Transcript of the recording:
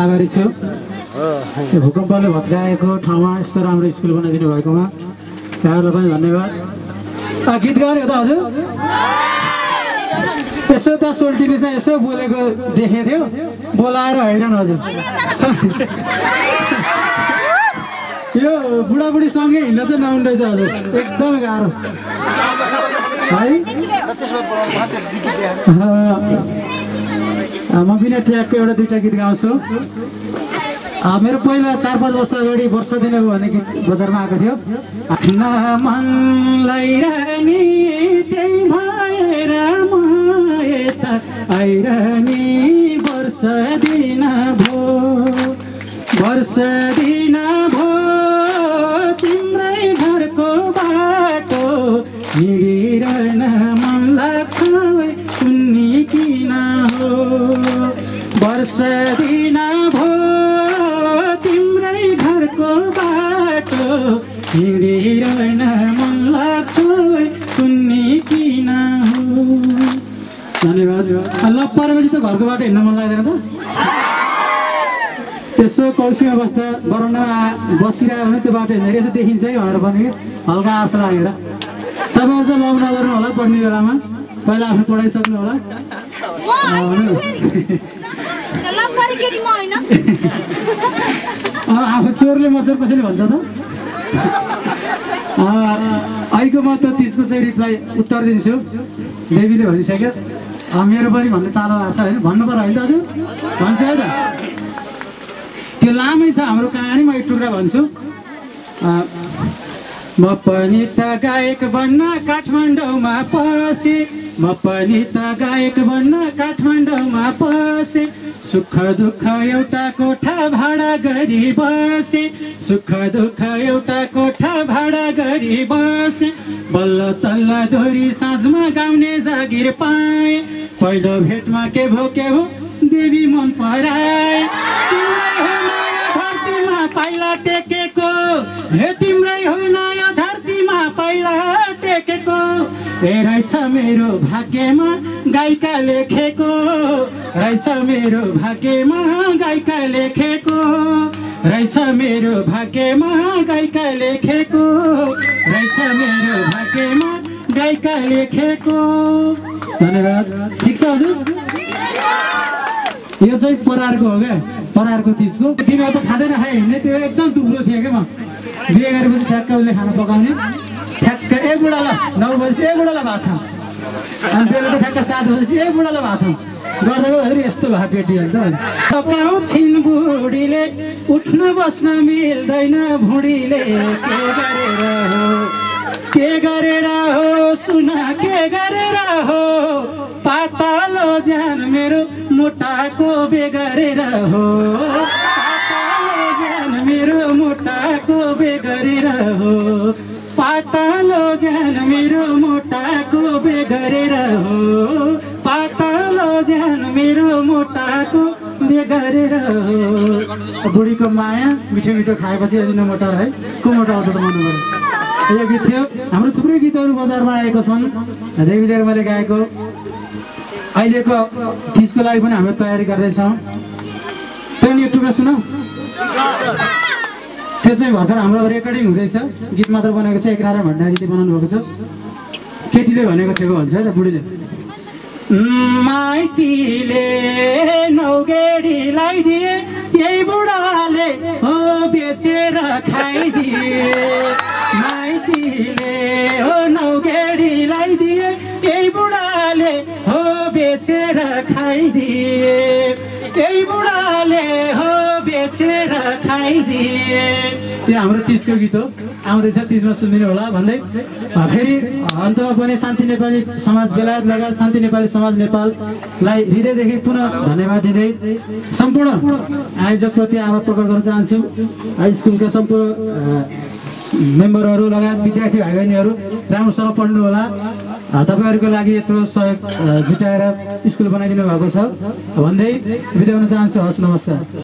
आभारी छु। यो भूकम्पले भत्काएको ठाउँमा यस्तो राम्रो स्कुल बनाइदिनु भएकोमा यहाँहरूलाई पनि धन्यवाद। गीत गाउने हो त हजुर। यसो त सोल टिभी चाहिँ यसो बोलेको देखेको थियो। बोलाएर हैरान हजुर। यो बुढाबुढी सँगै हिँड्न चाहिँ नहुँदो रहेछ हजुर। एकदमै गाह्रो। है? म बिना ट्र्याकको एउटा दुइटा गीत गाउँछु मेरो पहिला चार पाँच वर्ष अगाडि वर्ष दिने भन्ने गीत बजारमा आएको थियो आइरहने वर्ष दिन भो वर्ष दिन भो तिम्रै घरको बाटो हिँडिरहन मन लाग्छ कुन्नी किन वर्ष दिन भो तिम्रै घरको बाटो। हिँडिरहन मन लाग्छ कुन्नी किन हो? धन्यवाद। ल परेपछि त घरको बाटो हिँड्न मन लाग्दैन त। यसो कौसीमा बस्दा बरौनामा बसिरह्यो भने त्यो बाटो हिँड्दाखेरि यसो देखिन्छ है भनेर पनि हल्का आशा लागेर। तपाईँ चाहिँ लभ नगर्नु होला पढ्ने बेलामा। पहिला आफ्नो पढाइसक्नु होला आफू चोरले मचोर कसैले भन्छ त? अहिलेको म त तिसको चाहिँ रिप्लाई उत्तर दिन्छु। देवीले भनिसक्यो। मेरो पनि भन्ने तालो आएको छ होइन। भन्नु पर्यो होइन दाजु? भन्छ है त। त्यो लामै छ हाम्रो कहानी म एक टुक्रा भन्छु। म पनि त गायक बन्न काठमाडौँमा पसे। म पनि त गायक बन्न काठमाडौँमा पसे सुख दुःख एउटा कोठा भाडा गरी बसे सुख दुःख एउटा कोठा भाडा गरी बसे बल्ल तल्ल दोरी साँझमा गाउने जागिर पाएँ पहिलो भेटमा के भो के हो देवी मन पराए। पाइला टेकेको मेरो भाग्यमा गायिका लेखेको रहेछ मेरो भाग्यमा गायिका लेखेको रहेछ मेरो भाग्यमा गायिका लेखेको रहेछ मेरो भाग्यमा गायिका लेखेको। धन्यवाद। ठिक छ हजुर? यो चाहिँ परारको हो क्या? परारको तिजको। तिनीहरू त खाँदैन खाए हिँड्ने। त्यो एकदम दुब्लो थियो क्या म। बिहे गरेपछि ठ्याक्क उसले खाना पकाउने। ठ्याक्क ए बुढालाई नौ बजी ए बुढालाई भात खाऊ अनि बेलुका ठ्याक्क सात बजी ए बुढालाई गर्दा यस्तो भात पेटिहाल्छ पकाउँछिन् बुढीले उठ्न बस्न मिल्दैन भुँडीले के गरेर हो? के गरेर हो? सुन के गरेर हो? पातालो ज्यान मेरो मुटाको बेगरेर हो। पातालो ज्यान मेरो मुटाको बेगरेर हो। पातालो ज्यान मेरो मुटाको बेगरेर बुढीको माया मिठो मिठो खाएपछि नमोटार है। को मोटाउँछ त मर्नु यो गीत थियो। हाम्रो थुप्रै गीतहरू बजारमा आएको छन्। देवीले मैले गाएको। अहिलेको तिजको लागि पनि हामी तयारी गर्दैछौँ। त्यो नि टुक्रा सुनौ। त्यो चाहिँ भर्खर हाम्रो रेकर्डिङ हुँदैछ। गीत मात्र बनाएको छ। एक भण्डारीले बनाउनु भएको छ। केटीले भनेको थियो भन्छ है त बुढीले? माइतीले नौगेडीलाई दिए यही बुढाले हो बेचेर खाइदिए। माइतीले हो नौगेडीलाई दिए यही बुढाले हो बेचेर खाइदिए। यही बुढाले हो बेचेर खाइदिए। त्यो हाम्रो तिजको गीत हो। आउँदैछ तिजमा सुनिदिनु होला भन्दै। फेरि अन्तमा पनि शान्ति नेपाली समाज बेलायत लगायत शान्ति नेपाली समाज नेपाललाई हृदयदेखि पुनः धन्यवाद दिँदै सम्पूर्ण आयोजकप्रति आभार प्रकट गर्न चाहन्छु। हाई स्कुलका सम्पूर्ण मेम्बरहरू लगायत विद्यार्थी भाइ बहिनीहरू राम्रोसँग पढ्नु होला। अ, तपाईँहरूको लागि यत्रो सहयोग जुटाएर स्कुल बनाइदिनु भएको छ। भन्दै बिदा हुन चाहन्छु। हस् नमस्कार।